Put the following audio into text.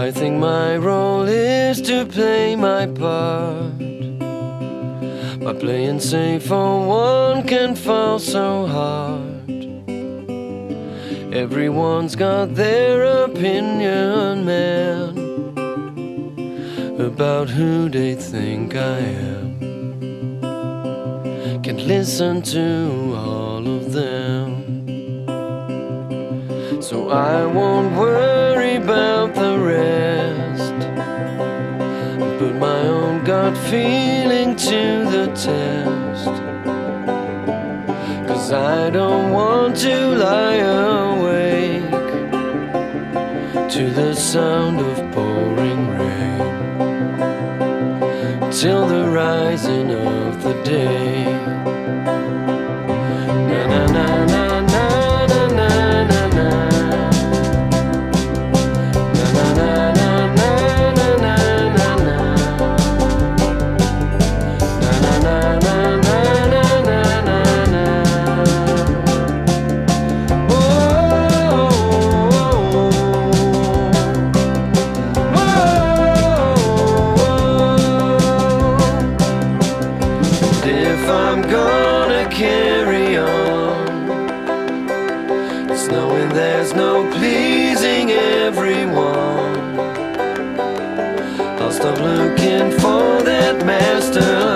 I think my role is to play my part. By playing safe for one can fall so hard. Everyone's got their opinion, man, about who they think I am. Can't listen to all of them. So I won't worry about the rest. Put my own gut feeling to the test. Cause I don't want to lie awake to the sound of pouring rain till the rising of the day. I'm gonna carry on, it's knowing there's no pleasing everyone. I'll stop looking for that master